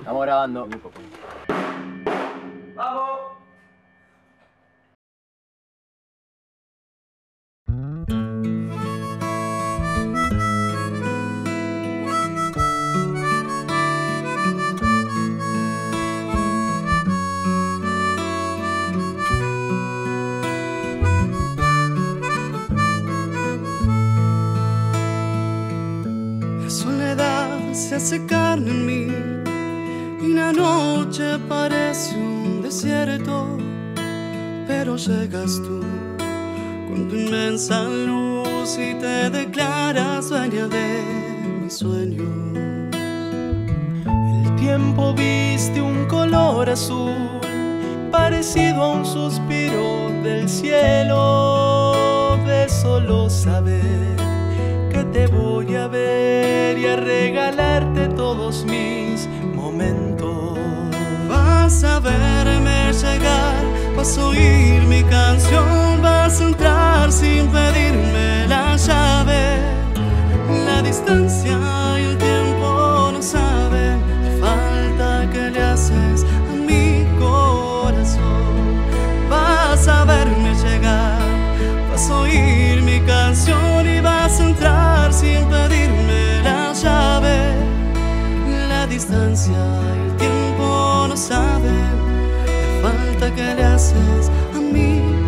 Estamos grabando. ¡Vamos! Se hace carne en mí y la noche parece un desierto, pero llegas tú con tu inmensa luz y te declaras dueña de mis sueños. El tiempo viste un color azul, parecido a un suspiro del cielo, de solo saber te voy a ver y a regalarte todos mis momentos. Vas a verme llegar, vas a oír mi canción, vas a entrar sin pedirme la llave. La distancia y el tiempo no saben la falta que le haces a mi corazón. Vas a verme llegar, vas a oír mi canción y vas a entrar sin pedirme la llave. La distancia y el tiempo no saben la falta que le haces a mi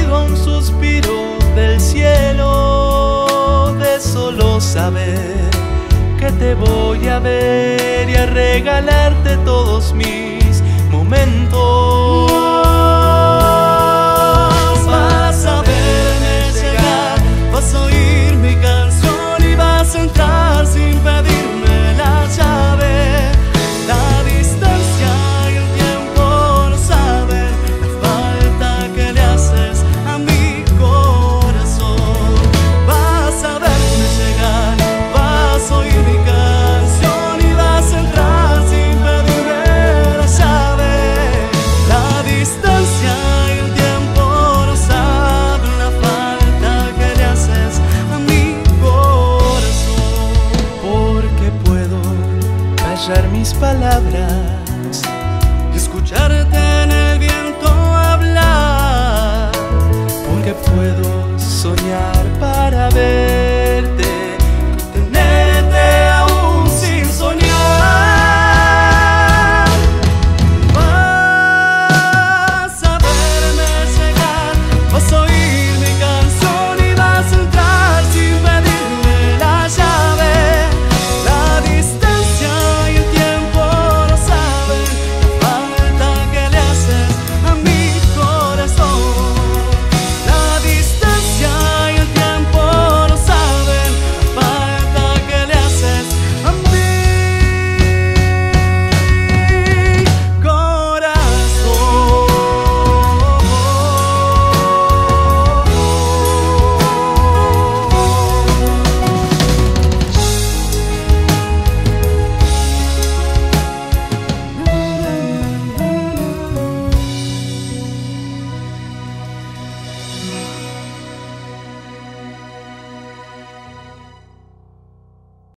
un suspiro del cielo, de solo saber que te voy a ver y a regalarte todos mis mis palabras